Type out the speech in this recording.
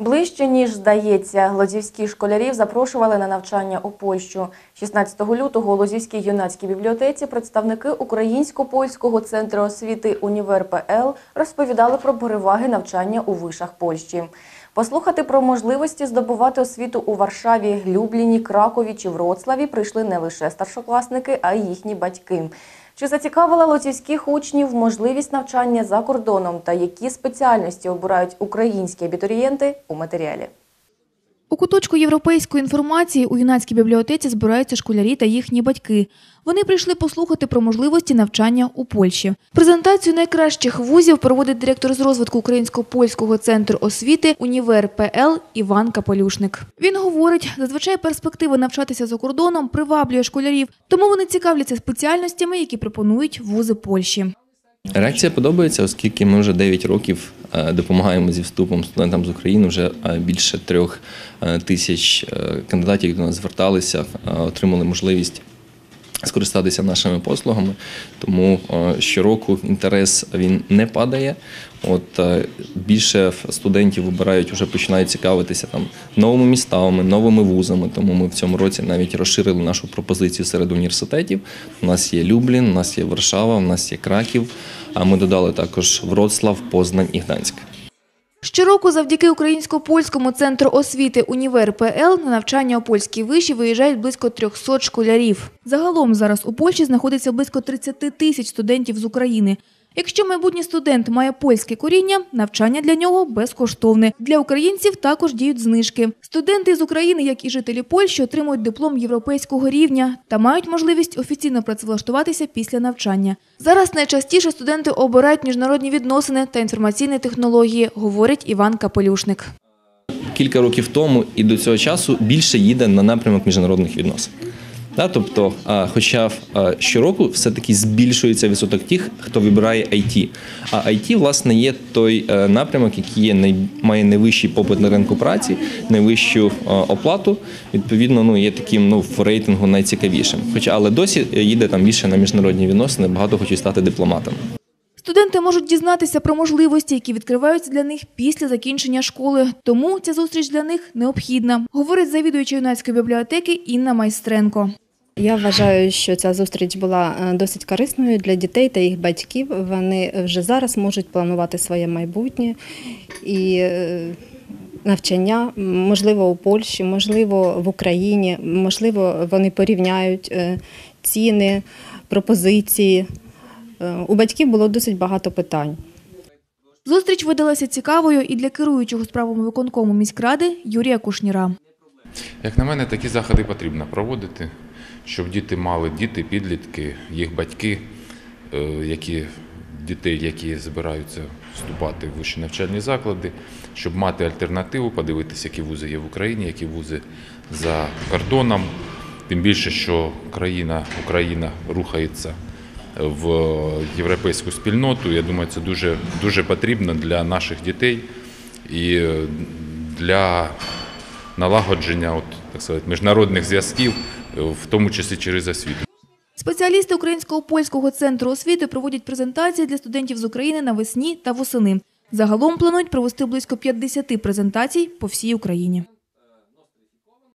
Ближче ніж здається, лозівських школярів запрошували на навчання у Польщу. 16 лютого у Лозівській юнацькій бібліотеці представники Українсько-польського центру освіти Універ ПЛ розповідали про переваги навчання у вишах Польщі. Послухати про можливості здобувати освіту у Варшаві, Любліні, Кракові чи Вроцлаві прийшли не лише старшокласники, а й їхні батьки. Чи зацікавила лоцівських учнів можливість навчання за кордоном та які спеціальності обирають українські абітурієнти у матеріалі? У куточку європейської інформації у юнацькій бібліотеці збираються школярі та їхні батьки. Вони прийшли послухати про можливості навчання у Польщі. Презентацію найкращих вузів проводить директор з розвитку Українсько-польського центру освіти Універ ПЛ Іван Капелюшник. Він говорить, зазвичай перспектива навчатися за кордоном приваблює школярів, тому вони цікавляться спеціальностями, які пропонують вузи Польщі. Реакція подобається, оскільки ми вже 9 років е, допомагаємо зі вступом студентам з України. Вже е, більше трьох е, тисяч кандидатів, до нас зверталися, отримали можливість скористатися нашими послугами. Тому е, щороку інтерес він не падає. От е, більше студентів вибирають, вже починають цікавитися там новими містами, новими вузами. Тому ми в цьому році навіть розширили нашу пропозицію серед університетів. У нас є Люблін, у нас є Варшава, у нас є Краків. А ми додали також Вроцлав, Познань і Гданськ. Щороку завдяки Українсько-польському центру освіти Універ ПЛ на навчання у польській виші виїжджають близько 300 школярів. Загалом зараз у Польщі знаходиться близько 30 тисяч студентів з України. Якщо майбутній студент має польське коріння, навчання для нього безкоштовне. Для українців також діють знижки. Студенти з України, як і жителі Польщі, отримують диплом європейського рівня та мають можливість офіційно працевлаштуватися після навчання. Зараз найчастіше студенти обирають міжнародні відносини та інформаційні технології, говорить Іван Капелюшник. Кілька років тому і до цього часу більше їде на напрямок міжнародних відносин. Да, тобто, хоча а, щороку все-таки збільшується відсоток тих, хто вибирає IT. А IT, власне, є той е, напрямок, який є має найвищий попит на ринку праці, найвищу оплату. Відповідно, ну є таким ну в рейтингу найцікавішим. Хоча але досі їде там більше на міжнародні відносини, багато хочуть стати дипломатами. Студенти можуть дізнатися про можливості, які відкриваються для них після закінчення школи. Тому ця зустріч для них необхідна, говорить завідуюча юнацької бібліотеки Інна Майстренко. Я вважаю, що ця зустріч була е, досить корисною для дітей та їх батьків. Вони вже зараз можуть планувати своє майбутнє і е, навчання, можливо, у Польщі, можливо, в Україні, можливо, вони порівняють е, ціни, пропозиції. Е, У батьків було досить багато питань. Зустріч видалася цікавою і для керуючого справами виконкому міськради Юрія Кушніра. Як на мене, такі заходи потрібно проводити, щоб діти мали діти, підлітки, їх батьки, е, які дітей, які збираються вступати в вищі навчальні заклади, щоб мати альтернативу, подивитися, які вузи є в Україні, які вузи за кордоном. Тим більше, що країна, Україна рухається в європейську спільноту. Я думаю, це дуже, дуже потрібно для наших дітей і для налагодження от, так сказати, міжнародних зв'язків, в тому числі через освіту. Спеціалісти Українського польського центру освіти проводять презентації для студентів з України навесні та восени. Загалом планують провести близько 50 презентацій по всій Україні.